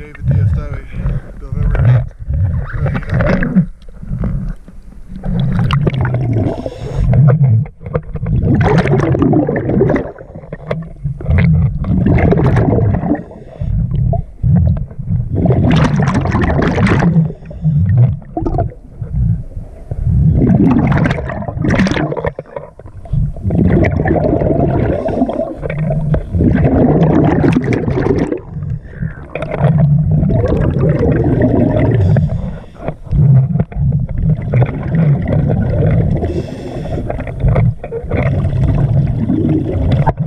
David D. Stowe, Bill Vibber. thank